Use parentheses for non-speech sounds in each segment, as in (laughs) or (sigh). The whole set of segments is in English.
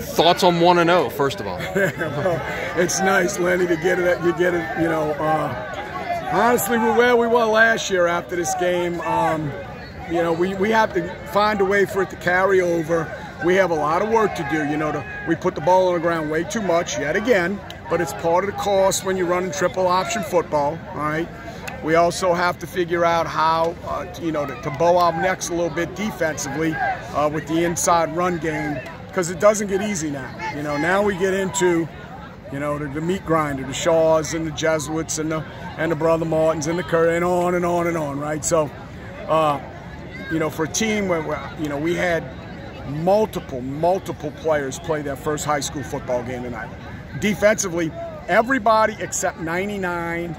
Thoughts on one and zero, oh, first of all. (laughs) well, it's nice, Lenny, to get it. You get it. You know, uh, honestly, we're where we were last year after this game. Um, you know, we, we have to find a way for it to carry over. We have a lot of work to do. You know, to, we put the ball on the ground way too much yet again, but it's part of the cost when you're running triple option football. All right. We also have to figure out how, uh, you know, to, to, bow our necks a little bit defensively uh, with the inside run game because it doesn't get easy now. You know, now we get into, you know, the, the meat grinder, the Shaws and the Jesuits and the and the Brother Martins and the Curry and on and on and on, right? So, uh, you know, for a team where, where, you know, we had multiple, multiple players play their first high school football game tonight. Defensively, everybody except 99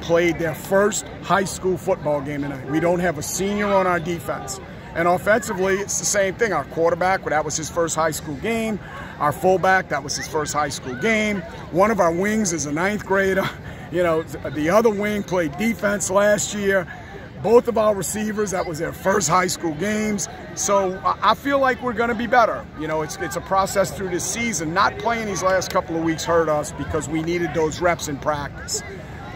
played their first high school football game tonight. We don't have a senior on our defense. And offensively, it's the same thing. Our quarterback, well, that was his first high school game. Our fullback, that was his first high school game. One of our wings is a ninth grader. (laughs) You know, the other wing played defense last year. Both of our receivers, that was their first high school games. So I feel like we're going to be better. You know, it's, it's a process through this season. Not playing these last couple of weeks hurt us because we needed those reps in practice.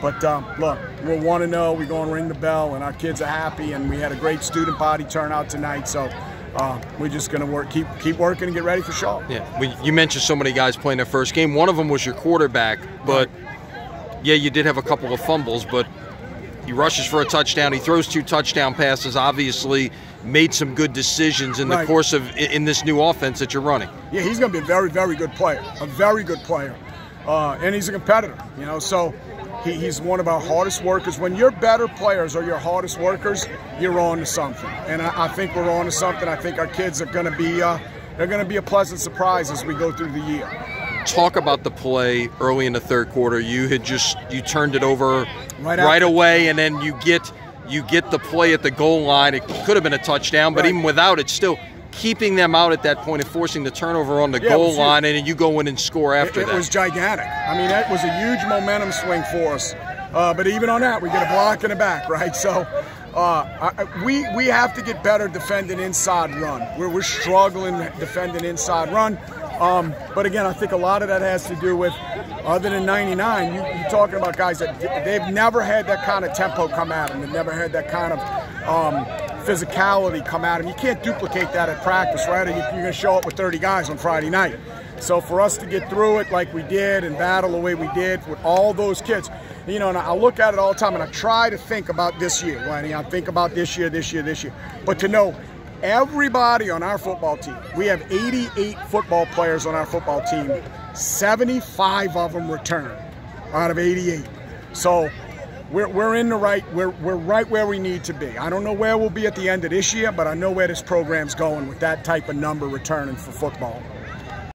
But um, look, we'll want to know. We're going to ring the bell, and our kids are happy. And we had a great student body turnout tonight. So uh, we're just going to work, keep keep working, and get ready for Shaw. Yeah, we, you mentioned so many guys playing their first game. One of them was your quarterback, but yeah, you did have a couple of fumbles, but he rushes for a touchdown. He throws two touchdown passes. Obviously, made some good decisions in the course of in this new offense that you're running. Yeah, he's going to be a very, very good player. A very good player, uh, and he's a competitor. You know, so he, he's one of our hardest workers. When your better players are your hardest workers, you're on to something. And I, I think we're on to something. I think our kids are going to be uh, they're going to be a pleasant surprise as we go through the year. Talk about the play early in the third quarter. You had just you turned it over right, right away, and then you get you get the play at the goal line. It could have been a touchdown, but right. even without it, still keeping them out at that point and forcing the turnover on the yeah, goal line, and then you go in and score after it, it that. It was gigantic. I mean, that was a huge momentum swing for us. Uh, but even on that, we get a block in the back, (laughs) right? So uh, I, we we have to get better defending inside run. We're, we're struggling defending inside run. Um, but again, I think a lot of that has to do with, other than 99, you, are talking about guys that they've never had that kind of tempo come at them. They've never had that kind of um, physicality come at them. You can't duplicate that at practice, right? You're going to show up with 30 guys on Friday night. So for us to get through it like we did and battle the way we did with all those kids, you know, and I look at it all the time and I try to think about this year, Lenny. I think about this year, this year, this year. But to know everybody on our football team, we have 88 football players on our football team, 75 of them return out of 88. So we're, we're in the right, we're, we're right where we need to be. I don't know where we'll be at the end of this year, but I know where this program's going with that type of number returning for football.